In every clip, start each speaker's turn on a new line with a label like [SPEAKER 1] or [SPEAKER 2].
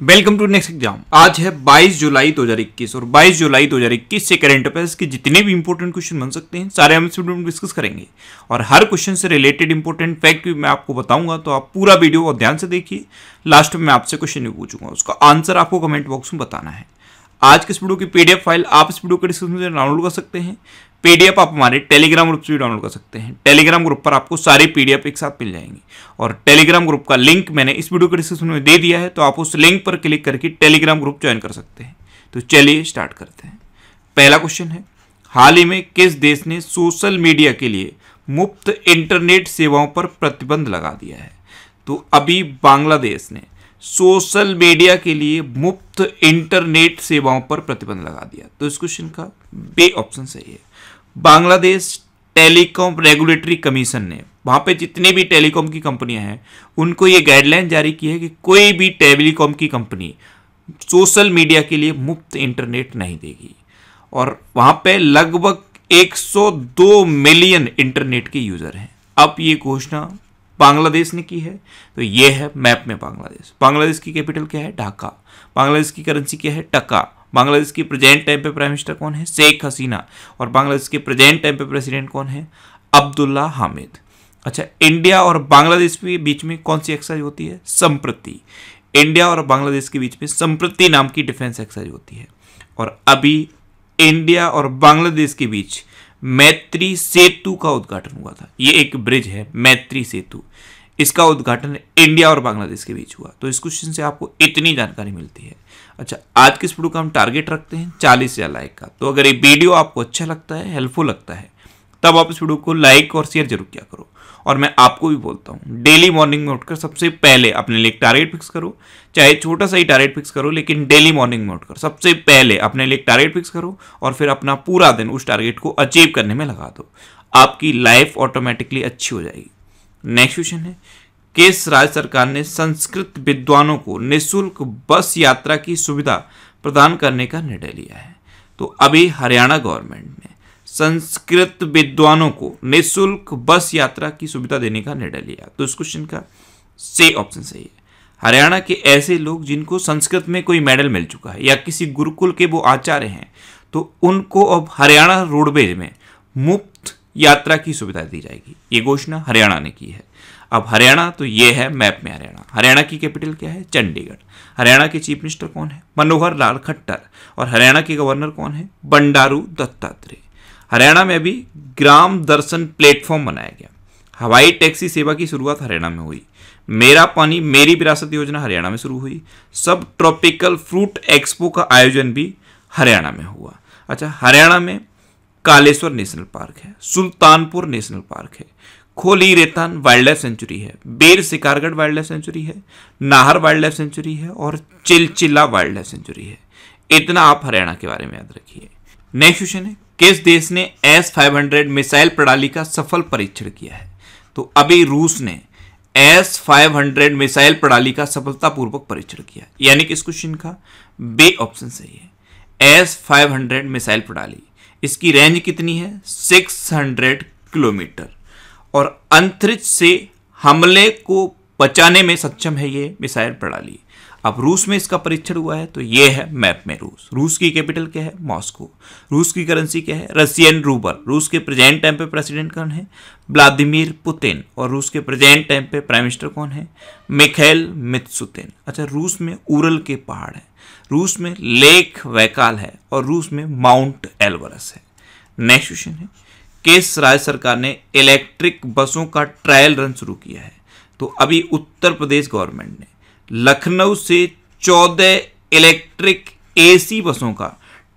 [SPEAKER 1] Welcome to next exam. आज है 22 जुलाई 2021 और 22 जुलाई 2021 से करंट अफेयर्स के जितने भी इंपॉर्टेंट क्वेश्चन बन सकते हैं, सारे हम में डिस्कस करेंगे। और हर क्वेश्चन से रिलेटेड इंपॉर्टेंट फैक्ट भी मैं आपको बताऊँगा तो आप पूरा वीडियो और ध्यान से देखिए। लास्ट में मैं आपसे क्वेश्चन भी पूछूँगा, उसका आंसर आपको कमेंट बॉक्स में बताना है। आज के इस वीडियो की पीडीएफ फ़ाइल आप इस वीडियो के डिस्क्रिप्शन में डाउनलोड कर सकते हैं। पीडीएफ आप हमारे टेलीग्राम ग्रुप से भी डाउनलोड कर सकते हैं। टेलीग्राम ग्रुप पर आपको सारी पीडीएफ एक साथ मिल जाएँगी। और टेलीग्राम ग्रुप का लिंक मैंने इस वीडियो के डिस्क्रिप्शन में दे दिया है तो आप उस लिंक पर क्लिक करके टेलीग्राम ग्रुप ज्वाइन कर सकते हैं। तो चलिए स्टार्ट करते हैं। पहला क्वेश्चन है, हाल ही में किस देश ने सोशल मीडिया के लिए मुफ़्त इंटरनेट सेवाओं पर प्रतिबंध लगा दिया है? तो अभी बांग्लादेश ने सोशल मीडिया के लिए मुफ़्त इंटरनेट सेवाओं पर प्रतिबंध लगा दिया। तो इस क्वेश्चन का बे ऑप्शन सही है। बांग्लादेश टेलीकॉम रेगुलेटरी कमीशन ने, वहाँ पे जितनी भी टेलीकॉम की कंपनियाँ हैं, उनको ये गाइडलाइन जारी की है कि कोई भी टेलीकॉम की कंपनी सोशल मीडिया के लिए मुफ़्त इंटरनेट नहीं देगी। और वहाँ पे लगभग 102 मिलियन इंटरनेट के यूज़र हैं। अब ये घोषणा बांग्लादेश ने की है। तो ये है मैप में बांग्लादेश। बांग्लादेश की कैपिटल क्या है? ढाका। बांग्लादेश की करेंसी क्या है? टका। बांग्लादेश की प्रेजेंट टाइम पे प्राइम मिनिस्टर कौन है? शेख हसीना। और बांग्लादेश के प्रेजेंट टाइम पे प्रेसिडेंट कौन है? अब्दुल्ला हामिद। अच्छा इंडिया और बांग्लादेश के बीच में कौन सी एक्सरसाइज होती है? संप्रति। इंडिया और बांग्लादेश के बीच में संप्रति नाम की डिफेंस एक्सरसाइज होती है। और अभी इंडिया और बांग्लादेश के बीच मैत्री सेतु का उद्घाटन हुआ था। ये एक ब्रिज है, मैत्री सेतु। इसका उद्घाटन इंडिया और बांग्लादेश के बीच हुआ। तो इस क्वेश्चन से आपको इतनी जानकारी मिलती है। अच्छा आज के इस वीडियो का हम टारगेट रखते हैं? चालीस हज़ार लाइक का। तो अगर ये वीडियो आपको अच्छा लगता है हेल्पफुल लगता है, तब आप इस वीडियो को लाइक और शेयर ज़रूर किया करो। और मैं आपको भी बोलता हूँ डेली मॉर्निंग में उठकर सबसे पहले अपने लिए टारगेट फिक्स करो। चाहे छोटा सा ही टारगेट फिक्स करो, लेकिन डेली मॉर्निंग में उठकर सबसे पहले अपने लिए टारगेट फिक्स करो और फिर अपना पूरा दिन उस टारगेट को अचीव करने में लगा दो। आपकी लाइफ ऑटोमेटिकली अच्छी हो जाएगी। नेक्स्ट क्वेश्चन है किस राज्य सरकार ने संस्कृत विद्वानों को निःशुल्क बस यात्रा की सुविधा प्रदान करने का निर्णय लिया है। तो अभी हरियाणा गवर्नमेंट ने संस्कृत विद्वानों को निःशुल्क बस यात्रा की सुविधा देने का निर्णय लिया। तो इस क्वेश्चन का से ऑप्शन सही है। हरियाणा के ऐसे लोग जिनको संस्कृत में कोई मेडल मिल चुका है या किसी गुरुकुल के वो आचार्य हैं तो उनको अब हरियाणा रोडवेज़ में मुफ़्त यात्रा की सुविधा दी जाएगी। ये घोषणा हरियाणा ने की है। अब हरियाणा तो ये है मैप में हरियाणा। हरियाणा की कैपिटल क्या है? चंडीगढ़। हरियाणा के चीफ मिनिस्टर कौन है? मनोहर लाल खट्टर। और हरियाणा के गवर्नर कौन है? बंडारू दत्तात्रेय। हरियाणा में अभी ग्राम दर्शन प्लेटफॉर्म बनाया गया। हवाई टैक्सी सेवा की शुरुआत हरियाणा में हुई। मेरा पानी, मेरी विरासत योजना हरियाणा में शुरू हुई। सब ट्रॉपिकल फ्रूट एक्सपो का आयोजन भी हरियाणा में हुआ। अच्छा हरियाणा में कालेश्वर नेशनल पार्क है, सुल्तानपुर नेशनल पार्क है। खोली रेतान वाइल्ड लाइफ सेंचुरी है। बेर शिकारगढ़ वाइल्ड लाइफ सेंचुरी है, नाहर वाइल्ड लाइफ सेंचुरी है और चिलचिला वाइल्ड लाइफ सेंचुरी है। इतना आप हरियाणा के बारे में याद रखिए। नेक्स्ट क्वेश्चन है किस देश ने एस फाइव हंड्रेड मिसाइल प्रणाली का सफल परीक्षण किया है? तो अभी रूस ने एस फाइव हंड्रेड मिसाइल प्रणाली का सफलतापूर्वक परीक्षण किया। यानी कि इस क्वेश्चन का बे ऑप्शन सही है। एस फाइव हंड्रेड मिसाइल प्रणाली, इसकी रेंज कितनी है? सिक्स हंड्रेड किलोमीटर और अंतरिक्ष से हमले को बचाने में सक्षम है ये मिसाइल प्रणाली। अब रूस में इसका परीक्षण हुआ है तो ये है मैप में रूस। रूस की कैपिटल क्या है? मॉस्को। रूस की करेंसी क्या है? Russian rouble. रूस के प्रेजेंट टाइम पे प्रेसिडेंट कौन है? Vladimir Putin. और रूस के प्रेजेंट टाइम पे प्राइम मिनिस्टर कौन है? Mikhail Mishustin. अच्छा रूस में उरल के पहाड़ है। रूस में लेक वैकाल है और रूस में माउंट एलवरस है। नेक्स्ट क्वेश्चन है किस राज्य सरकार ने इलेक्ट्रिक बसों का ट्रायल रन शुरू किया है। तो अभी उत्तर प्रदेश गवर्नमेंट ने लखनऊ से 14 इलेक्ट्रिक एसी बसों का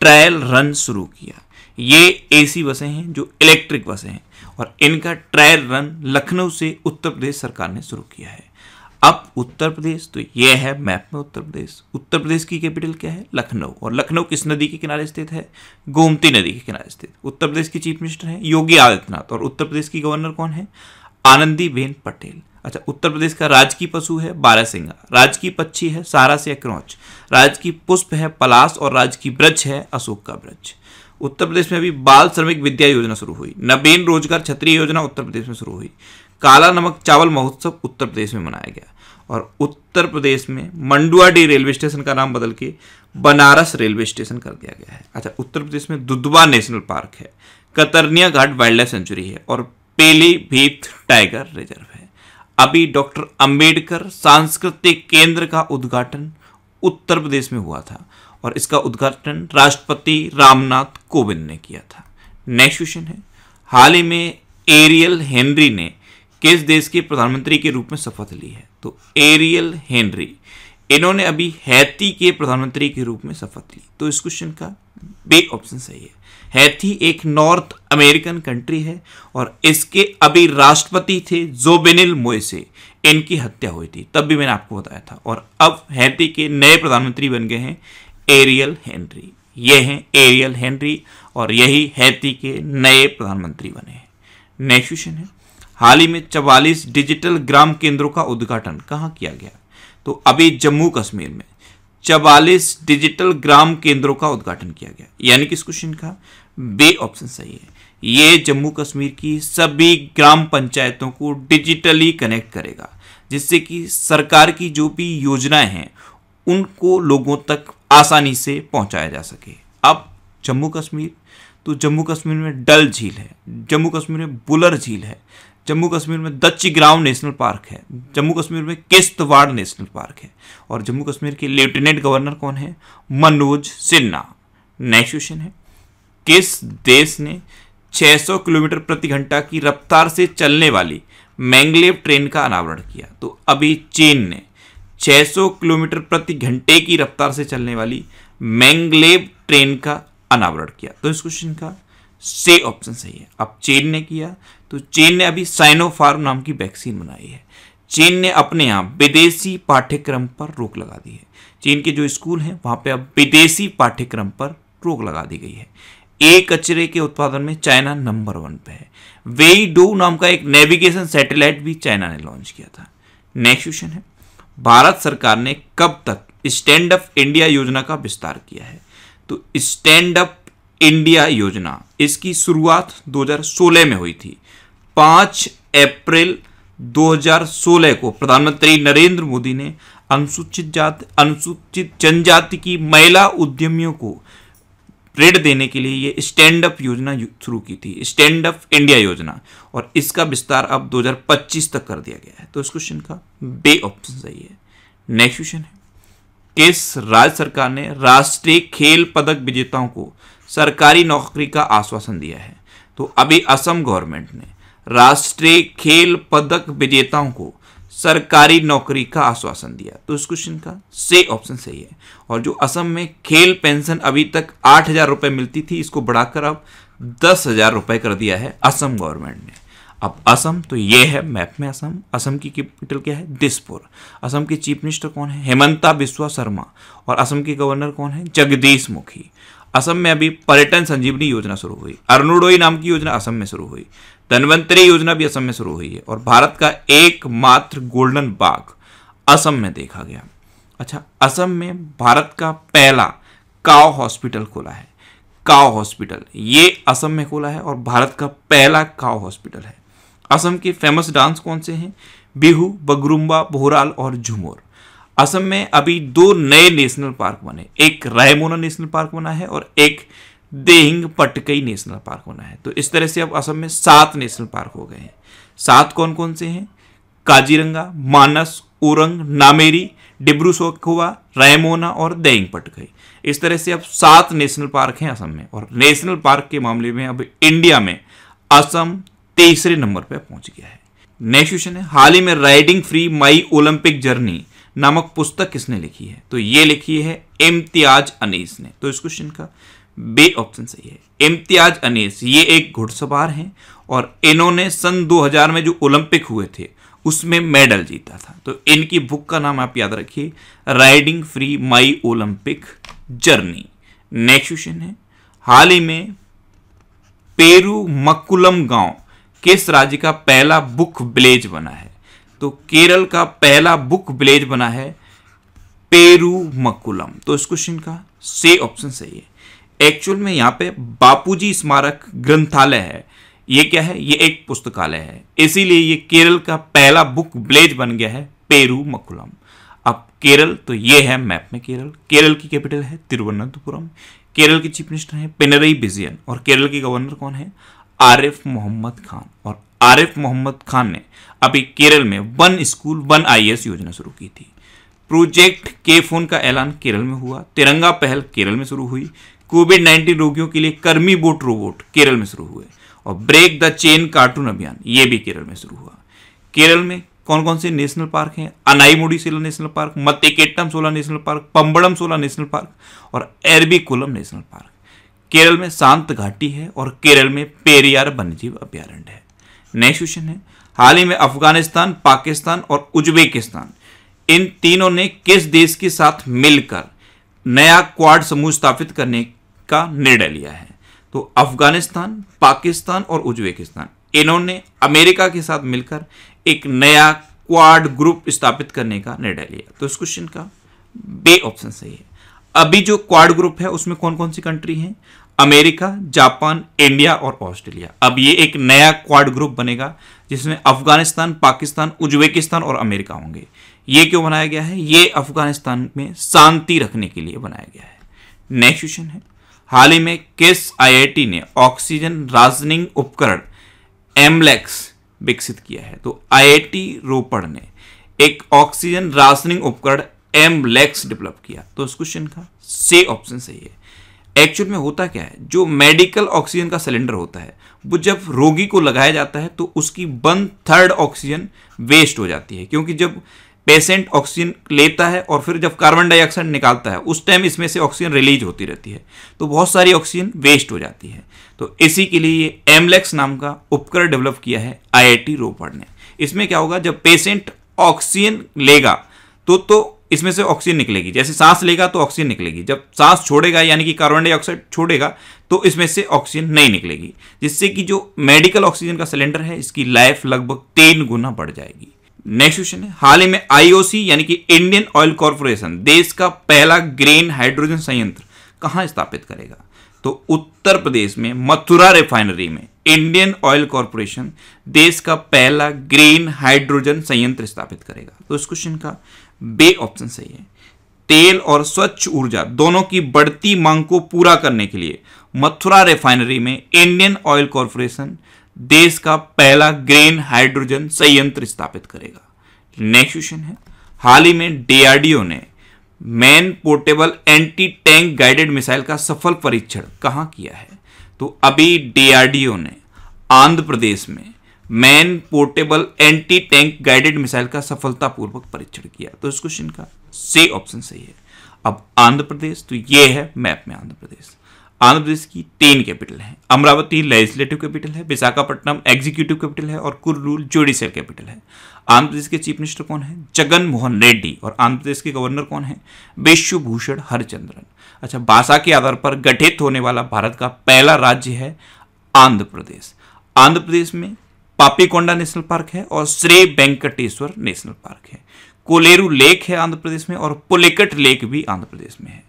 [SPEAKER 1] ट्रायल रन शुरू किया। ये एसी बसें हैं जो इलेक्ट्रिक बसें हैं और इनका ट्रायल रन लखनऊ से उत्तर प्रदेश सरकार ने शुरू किया है। अब उत्तर प्रदेश तो यह है मैप में उत्तर प्रदेश। उत्तर प्रदेश की कैपिटल क्या है? लखनऊ। और लखनऊ किस नदी के किनारे स्थित है? गोमती नदी के किनारे स्थित। उत्तर प्रदेश की चीफ मिनिस्टर है योगी आदित्यनाथ और उत्तर प्रदेश की गवर्नर कौन है? आनंदी बेन पटेल। अच्छा उत्तर प्रदेश का राजकीय पशु है बारहसिंगा राजकीय पक्षी है सारा से क्रौच राजकीय पुष्प है पलास और राजकीय ब्रज है अशोक का ब्रज। उत्तर प्रदेश में अभी बाल श्रमिक विद्या योजना शुरू हुई। नवीन रोज़गार छत्री योजना उत्तर प्रदेश में शुरू हुई। काला नमक चावल महोत्सव उत्तर प्रदेश में मनाया गया और उत्तर प्रदेश में मंडुआडी रेलवे स्टेशन का नाम बदल के बनारस रेलवे स्टेशन कर दिया गया है। अच्छा उत्तर प्रदेश में दुधवा नेशनल पार्क है, Katarnia Ghat wild life sanctuary है और पेली भीत टाइगर रिज़र्व है। अभी डॉक्टर अंबेडकर सांस्कृतिक केंद्र का उद्घाटन उत्तर प्रदेश में हुआ था और इसका उद्घाटन राष्ट्रपति रामनाथ कोविंद ने किया था। नेक्स्ट क्वेश्चन है, हाल ही में एरियल हेनरी ने किस देश के प्रधानमंत्री के रूप में शपथ ली है? तो एरियल हेनरी। इन्होंने अभी हैती के प्रधानमंत्री के रूप में शपथ ली। तो इस क्वेश्चन का बी ऑप्शन सही है। हैथी एक नॉर्थ अमेरिकन कंट्री है और इसके अभी राष्ट्रपति थे जोबेनिल मोइसे इनकी हत्या हुई थी। तब भी मैंने आपको बताया था। और अब हैती के नए प्रधानमंत्री बन गए हैं एरियल हेनरी। ये हैं एरियल हेनरी और यही हैती के नए प्रधानमंत्री बने हैं। नेक्स्ट क्वेश्चन है। हाल ही में चवालीस डिजिटल ग्राम केंद्रों का उद्घाटन कहाँ किया गया? तो अभी जम्मू कश्मीर में चवालीस डिजिटल ग्राम केंद्रों का उद्घाटन किया गया। यानी कि इस क्वेश्चन का? बे ऑप्शन सही है। ये जम्मू कश्मीर की सभी ग्राम पंचायतों को डिजिटली कनेक्ट करेगा, जिससे कि सरकार की जो भी योजनाएँ हैं, उनको लोगों तक आसानी से पहुँचाया जा सके। अब जम्मू कश्मीर तो जम्मू कश्मीर में डल झील है, जम्मू कश्मीर में बुलर झील है जम्मू कश्मीर में दच्ची ग्राउंड नेशनल पार्क है। जम्मू कश्मीर में किश्तवाड़ नेशनल पार्क है। और जम्मू कश्मीर के लेफ्टिनेंट गवर्नर कौन है? मनोज सिन्हा। नेक्स्ट क्वेश्चन है। किस देश ने 600 किलोमीटर प्रति घंटा की रफ्तार से चलने वाली मैंगलेव ट्रेन का अनावरण किया? तो अभी चीन ने 600 किलोमीटर प्रति घंटे की रफ्तार से चलने वाली मैंगलेव ट्रेन का अनावरण किया। तो इस क्वेश्चन का से ऑप्शन सही है। अब चीन ने किया तो चीन ने अभी साइनोफार्म नाम की वैक्सीन बनाई है। चीन ने अपने यहाँ विदेशी पाठ्यक्रम पर रोक लगा दी है। चीन के जो स्कूल हैं, वहाँ पे अब विदेशी पाठ्यक्रम पर रोक लगा दी गई है। ए कचरे के उत्पादन में चाइना नंबर वन पे है। वेई डो नाम का एक नेविगेशन सैटेलाइट भी चाइना ने लॉन्च किया था। नेक्स्ट क्वेश्चन है। भारत सरकार ने कब तक स्टैंड अप इंडिया योजना का विस्तार किया है? तो स्टैंड अप इंडिया योजना इसकी शुरुआत 2016 में हुई थी। 5 अप्रैल 2016 को प्रधानमंत्री नरेंद्र मोदी ने अनुसूचित जाति, अनुसूचित जनजाति की महिला उद्यमियों को ऋण देने के लिए ये स्टैंड अप योजना शुरू की थी। स्टैंड अप इंडिया योजना। और इसका विस्तार अब 2025 तक कर दिया गया है। तो इस क्वेश्चन का बे ऑप्शन सही है नेक्स्ट क्वेश्चन है। किस राज्य सरकार ने राष्ट्रीय खेल पदक विजेताओं को सरकारी नौकरी का आश्वासन दिया है। तो अभी असम गवर्नमेंट ने राष्ट्रीय खेल पदक विजेताओं को सरकारी नौकरी का आश्वासन दिया। तो इस क्वेश्चन का से ऑप्शन सही है। और जो असम में खेल पेंशन अभी तक आठ हज़ार रुपये मिलती थी, इसको बढ़ाकर अब दस हज़ार रुपये कर दिया है असम गवर्नमेंट ने। अब असम तो ये है मैप में असम। असम की कैपिटल क्या है? दिसपुर। असम के चीफ मिनिस्टर कौन है? हेमंता बिस्वा शर्मा। और असम के गवर्नर कौन है? जगदीश मुखी। असम में अभी पर्यटन संजीवनी योजना शुरू हुई। अरुणोदय नाम की योजना असम में शुरू हुई। धनवंतरी योजना भी असम में शुरू हुई है और भारत का एकमात्र गोल्डन बाग असम में देखा गया। अच्छा असम में भारत का पहला काव हॉस्पिटल खुला है। काव हॉस्पिटल, ये असम में खोला है और भारत का पहला काव हॉस्पिटल है। असम के फ़ेमस डांस कौन से हैं? बिहू, बगरुम्बा भोराल और झूमर। असम में अभी दो नए नेशनल पार्क बने। एक रायमोना नेशनल पार्क बना है और एक देहिंग पटकई नेशनल पार्क बना है। तो इस तरह से अब असम में सात नेशनल पार्क हो गए हैं। सात कौन कौन से हैं? काजीरंगा, मानस, उरंग, नामेरी डिब्रू सोखोवा रायमोना और देहिंग पटकई। इस तरह से अब सात नेशनल पार्क हैं असम में और नेशनल पार्क के मामले में अब इंडिया में असम तीसरे नंबर पर पहुँच गया है। नेक्स्ट क्वेश्चन है, हाल ही में riding free my Olympic journey नामक पुस्तक किसने लिखी है? तो ये लिखी है इम्तियाज़ अनीस ने। तो इस क्वेश्चन का बे ऑप्शन सही है। इम्तियाज़ अनीस, ये एक घुड़सवार हैं और इन्होंने सन 2000 में जो ओलंपिक हुए थे, उसमें मेडल जीता था। तो इनकी बुक का नाम आप याद रखिए riding free my Olympic journey next question है, हाल ही में पेरू मकुलम गाँव किस राज्य का पहला बुक विलेज बना है? तो केरल का पहला बुक विलेज बना है पेरू मकुलम तो इस क्वेश्चन का से ऑप्शन सही है। एक्चुअल में यहाँ पे बापूजी स्मारक ग्रंथालय है। ये क्या है? ये एक पुस्तकालय है। इसीलिए ये केरल का पहला बुक विलेज बन गया है पेरू मकुलम अब केरल तो ये है मैप में केरल। केरल की कैपिटल है तिरुवनंतपुरम। केरल के चीफ मिनिस्टर हैं पिनरई बिजियन। और केरल के गवर्नर कौन है? आरिफ मोहम्मद खान। और आरिफ मोहम्मद खान ने अभी केरल में वन स्कूल, वन आईएएस योजना शुरू की थी। प्रोजेक्ट के फ़ोन का ऐलान केरल में हुआ। तिरंगा पहल केरल में शुरू हुई। कोविड 19 रोगियों के लिए कर्मी बोट रोबोट केरल में शुरू हुए और ब्रेक द चेन कार्टून अभियान, ये भी केरल में शुरू हुआ। केरल में कौन कौन से नेशनल पार्क हैं? अनाईमुडी सोला नेशनल पार्क, मत्तेकेट्टम सोला नेशनल पार्क, पंबड़म सोला नेशनल पार्क और एरबीकुलम नेशनल पार्क। केरल में शांत घाटी है और केरल में पेरियार वन्यजीव अभ्यारण्य है। नेक्स्ट क्वेश्चन है। हाल ही में अफ़गानिस्तान, पाकिस्तान और उज्बेकिस्तान, इन तीनों ने किस देश के साथ मिलकर नया क्वाड समूह स्थापित करने का निर्णय लिया है? तो अफ़गानिस्तान, पाकिस्तान और उज्बेकिस्तान, इन्होंने अमेरिका के साथ मिलकर एक नया क्वाड ग्रुप स्थापित करने का निर्णय लिया तो इस क्वेश्चन का बे ऑप्शन सही है। अभी जो क्वाड ग्रुप है, उसमें कौन कौन सी कंट्री हैं? अमेरिका, जापान, इंडिया और ऑस्ट्रेलिया। अब ये एक नया क्वाड ग्रुप बनेगा, जिसमें अफ़गानिस्तान, पाकिस्तान, उज्बेकिस्तान और अमेरिका होंगे। ये क्यों बनाया गया है? ये अफ़गानिस्तान में शांति रखने के लिए बनाया गया है। नेक्स्ट क्वेश्चन है। हाल ही में किस आईआईटी ने ऑक्सीजन राजनिंग उपकरण एमलेक्स विकसित किया है? तो आईआईटी रोपड़ ने एक ऑक्सीजन राशनिंग उपकरण एमलेक्स डेवलप किया। तो इस क्वेश्चन का से ऑप्शन सही है। एक्चुअल में होता क्या है? जो मेडिकल ऑक्सीजन का सिलेंडर होता है, वो जब रोगी को लगाया जाता है तो उसकी वन थर्ड ऑक्सीजन वेस्ट हो जाती है। क्योंकि जब पेशेंट ऑक्सीजन लेता है और फिर जब कार्बन डाइऑक्साइड निकालता है, उस टाइम इसमें से ऑक्सीजन रिलीज़ होती रहती है। तो बहुत सारी ऑक्सीजन वेस्ट हो जाती है। तो इसी के लिए ये एमलेक्स नाम का उपकरण डेवलप किया है आईआईटी रोपड़ ने। इसमें क्या होगा? जब पेशेंट ऑक्सीजन लेगा तो तो इसमें से ऑक्सीजन निकलेगी। जैसे सांस लेगा तो ऑक्सीजन निकलेगी। जब सांस छोड़ेगा, यानी कि कार्बन डाइऑक्साइड छोड़ेगा तो इसमें से ऑक्सीजन नहीं निकलेगी। जिससे कि जो मेडिकल ऑक्सीजन का सिलेंडर है, इसकी लाइफ लगभग तीन गुना बढ़ जाएगी। नेक्स्ट क्वेश्चन है, हाल ही में आईओसी यानी कि इंडियन ऑयल कॉर्पोरेशन देश का पहला ग्रीन हाइड्रोजन संयंत्र कहाँ स्थापित करेगा? तो उत्तर प्रदेश में, मथुरा रिफाइनरी में इंडियन ऑयल कॉर्पोरेशन देश का पहला ग्रीन हाइड्रोजन संयंत्र स्थापित करेगा। तो इस क्वेश्चन का बे ऑप्शन सही है। तेल और स्वच्छ ऊर्जा दोनों की बढ़ती मांग को पूरा करने के लिए मथुरा रिफाइनरी में इंडियन ऑयल कॉरपोरेशन देश का पहला ग्रीन हाइड्रोजन संयंत्र स्थापित करेगा। नेक्स्ट क्वेश्चन है, हाल ही में डीआरडीओ ने man portable anti tank guided missile का सफल परीक्षण कहाँ किया है? तो अभी डीआरडीओ ने आंध्र प्रदेश में man portable anti tank guided missile का सफलतापूर्वक परीक्षण किया। तो इस क्वेश्चन का सी ऑप्शन सही है। अब आंध्र प्रदेश तो ये है मैप में आंध्र प्रदेश। आंध्र प्रदेश की तीन कैपिटल है। अमरावती लेजिस्लेटिव कैपिटल है, विशाखापट्टनम एग्जीक्यूटिव कैपिटल है और कुर्नूल जुडिशियल कैपिटल है। आंध्र प्रदेश के चीफ मिनिस्टर कौन है? जगन मोहन रेड्डी। और आंध्र प्रदेश के गवर्नर कौन है? विश्वभूषण हरचंद्रन। अच्छा भाषा के आधार पर गठित होने वाला भारत का पहला राज्य है आंध्र प्रदेश। आंध्र प्रदेश में पापीकोंडा नेशनल पार्क है और श्री वेंकटेश्वर नेशनल पार्क है। कोलेरू लेक है आंध्र प्रदेश में और पुलिकट लेक भी आंध्र प्रदेश में है।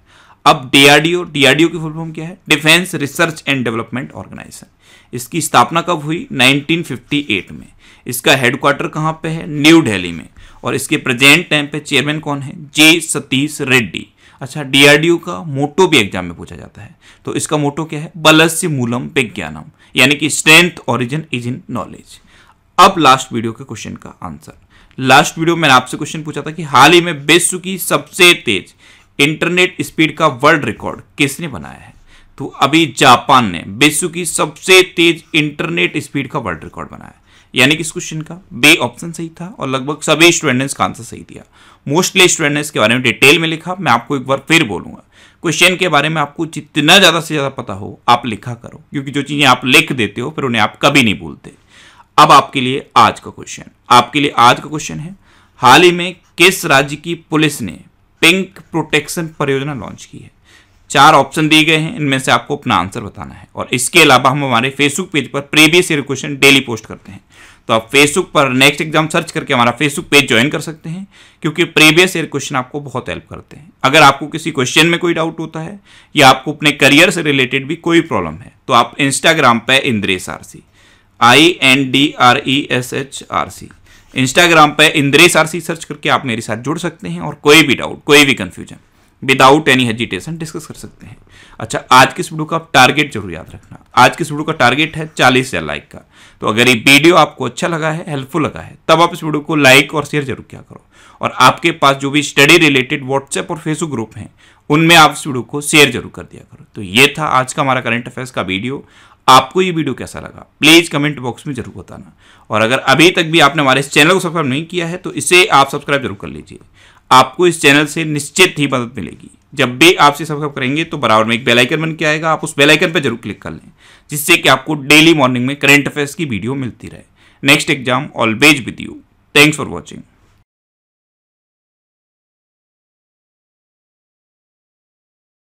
[SPEAKER 1] अब डीआरडीओ डीआरडीओ की फुल फॉर्म क्या है? Defence research and development organisation. इसकी स्थापना कब हुई? 1958 में। इसका हेडक्वार्टर कहाँ पे है? न्यू दिल्ली में। और इसके प्रेजेंट टाइम पे चेयरमैन कौन है? जे सतीश रेड्डी। अच्छा डीआरडीओ का मोटो भी एग्ज़ाम में पूछा जाता है। तो इसका मोटो क्या है? बलस्य मूलम विज्ञानम। यानी कि strength origin is in knowledge अब लास्ट वीडियो के क्वेश्चन का आंसर लास्ट वीडियो मैंने आपसे क्वेश्चन पूछा था कि हाल ही में विश्व की सबसे तेज इंटरनेट स्पीड का वर्ल्ड रिकॉर्ड किसने बनाया है? तो अभी जापान ने विश्व की सबसे तेज इंटरनेट स्पीड का वर्ल्ड रिकॉर्ड बनाया यानी कि इस क्वेश्चन का बे ऑप्शन सही था और लगभग सभी स्टूडेंट्स का आंसर सही दिया। मोस्टली स्टूडेंट्स के बारे में डिटेल में लिखा। मैं आपको एक बार फिर बोलूँगा। क्वेश्चन के बारे में आपको जितना ज़्यादा से ज़्यादा पता हो, आप लिखा करो। क्योंकि जो चीज़ें आप लिख देते हो, फिर उन्हें आप कभी नहीं भूलते। अब आपके लिए आज का क्वेश्चन आपके लिए आज का क्वेश्चन है, हाल ही में किस राज्य की पुलिस ने पिंक प्रोटेक्शन परियोजना लॉन्च की है? चार ऑप्शन दिए गए हैं, इनमें से आपको अपना आंसर बताना है। और इसके अलावा हम हमारे फेसबुक पेज पर previous year question daily post करते हैं। तो आप फेसबुक पर नेक्स्ट एग्ज़ाम सर्च करके हमारा फेसबुक पेज ज्वाइन कर सकते हैं, क्योंकि प्रीवियस ईयर क्वेश्चन आपको बहुत हेल्प करते हैं। अगर आपको किसी क्वेश्चन में कोई डाउट होता है, या आपको अपने करियर से रिलेटेड भी कोई प्रॉब्लम है तो आप इंस्टाग्राम पर Indresh R C I N D R E S H R C Instagram पर इंद्रेश आर सी सर्च करके आप मेरे साथ जुड़ सकते हैं, और कोई भी डाउट कोई भी confusion without any hesitation discuss कर सकते हैं। अच्छा आज की इस वीडियो का आप टारगेट ज़रूर याद रखना। आज की इस वीडियो का टारगेट है चालीस हज़ार लाइक का। तो अगर ये वीडियो आपको अच्छा लगा है हेल्पफुल लगा है, तब आप इस वीडियो को लाइक और शेयर ज़रूर किया करो। और आपके पास जो भी स्टडी रिलेटेड व्हाट्सएप और फेसबुक ग्रुप हैं, उनमें आप इस वीडियो को शेयर ज़रूर कर दिया करो। तो ये था आज का हमारा करंट अफेयर्स का वीडियो। आपको ये वीडियो कैसा लगा प्लीज़ कमेंट बॉक्स में ज़रूर बताना। और अगर अभी तक भी आपने हमारे इस चैनल को सब्सक्राइब नहीं किया है तो इसे आप सब्सक्राइब ज़रूर कर लीजिए। आपको इस चैनल से निश्चित ही मदद मिलेगी। जब भी आपसे सब्सक्राइब करेंगे तो बराबर में एक बेल आइकन बन के आएगा। आप उस बेल आइकन पर ज़रूर क्लिक कर लें, जिससे कि आपको डेली मॉर्निंग में करंट अफेयर्स की वीडियो मिलती रहे। Next exam always with you thanks for watching